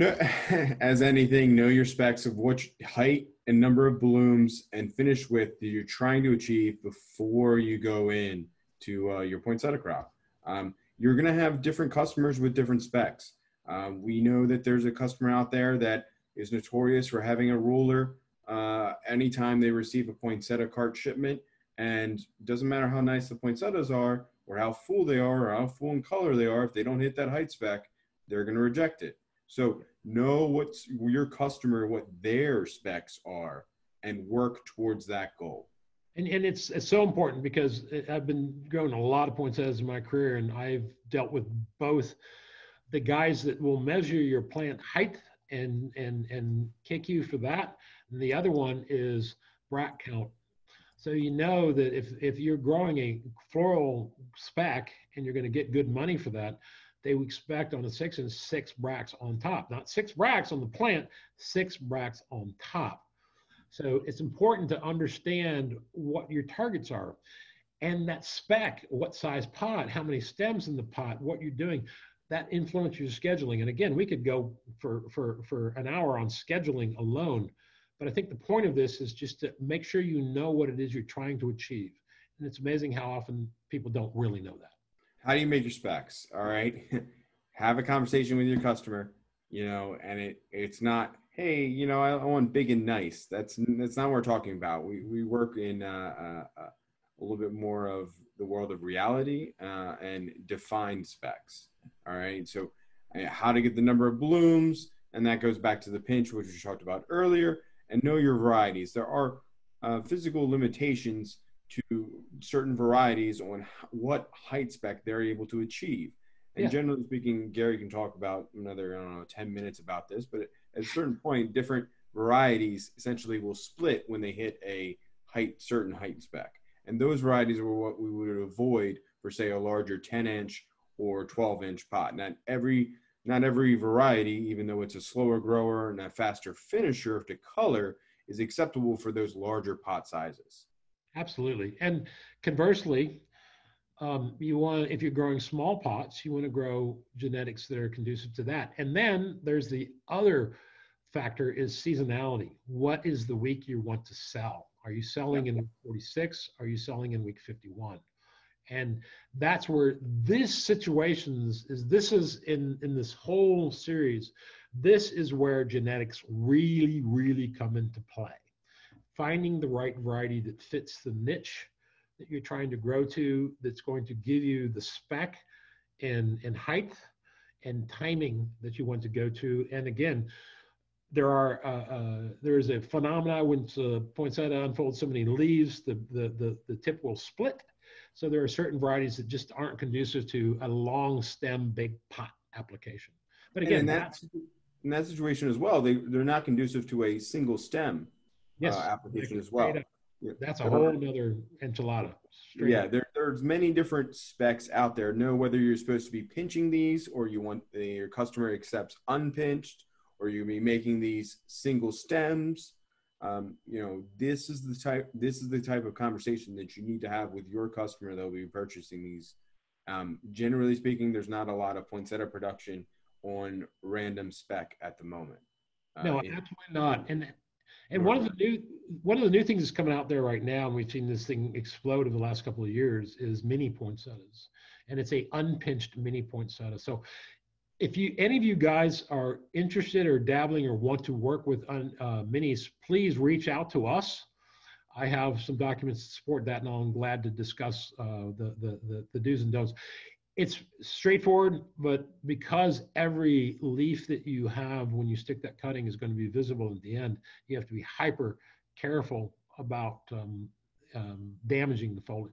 No, as anything, know your specs of what height and number of blooms and finish width that you're trying to achieve before you go in to uh, your poinsettia crop. Um, you're going to have different customers with different specs. Uh, we know that there's a customer out there that is notorious for having a ruler uh, anytime they receive a poinsettia cart shipment. And doesn't matter how nice the poinsettias are, or how full they are, or how full in color they are, if they don't hit that height spec, they're going to reject it. So know what's your customer, what their specs are, and work towards that goal. And, and it's, it's so important because I've been growing a lot of poinsettias in my career, and I've dealt with both the guys that will measure your plant height and and and kick you for that. And the other one is bract count. So you know that if if you're growing a floral spec and you're going to get good money for that, they expect on a six and six bracts on top, not six bracts on the plant, six bracts on top. So it's important to understand what your targets are and that spec, what size pot, how many stems in the pot, what you're doing that influences your scheduling. And again, we could go for, for, for an hour on scheduling alone. But I think the point of this is just to make sure you know what it is you're trying to achieve. And it's amazing how often people don't really know that. How do you make your specs? All right. Have a conversation with your customer, you know, and it it's not, hey, you know, I, I want big and nice. That's that's not what we're talking about. We we work in uh, uh, uh a little bit more of the world of reality uh, and defined specs. All right. So, uh, how to get the number of blooms, and that goes back to the pinch, which we talked about earlier, and know your varieties. There are uh, physical limitations to certain varieties on what height spec they're able to achieve. And yeah. generally speaking, Gary can talk about another, I don't know, 10 minutes about this, but at a certain point, different varieties essentially will split when they hit a height, certain height spec. And those varieties are what we would avoid for, say, a larger 10 inch or 12 inch pot. Not every not every variety, even though it's a slower grower and a faster finisher to color, is acceptable for those larger pot sizes. Absolutely. And conversely, um, you want if you're growing small pots, you want to grow genetics that are conducive to that. And then there's the other factor is seasonality. What is the week you want to sell? Are you selling in week 46? Are you selling in week 51? and that's where this situations is this is in in this whole series this is where genetics really really come into play finding the right variety that fits the niche that you're trying to grow to that's going to give you the spec and and height and timing that you want to go to. And again there are uh, uh, there is a phenomena when uh, poinsettia unfolds so many leaves the, the the the tip will split. So there are certain varieties that just aren't conducive to a long stem, big pot application. But again, in that, in that situation as well, they, they're not conducive to a single stem yes, uh, application as well. That's a whole other enchilada. Yeah, there, there's many different specs out there. Know whether you're supposed to be pinching these or you want the, your customer accepts unpinched or you be making these single stems um, you know this is the type this is the type of conversation that you need to have with your customer that will be purchasing these um, generally speaking there's not a lot of poinsettia production on random spec at the moment uh, no absolutely not and and one of the new one of the new things that's coming out there right now and we've seen this thing explode over the last couple of years is mini poinsettias and it's a unpinched mini poinsettia so if you any of you guys are interested or dabbling or want to work with uh, minis, please reach out to us. I have some documents to support that, and I'm glad to discuss uh, the, the, the the do's and don'ts it's straightforward, but because every leaf that you have when you stick that cutting is going to be visible at the end, you have to be hyper careful about um, um, damaging the foliage.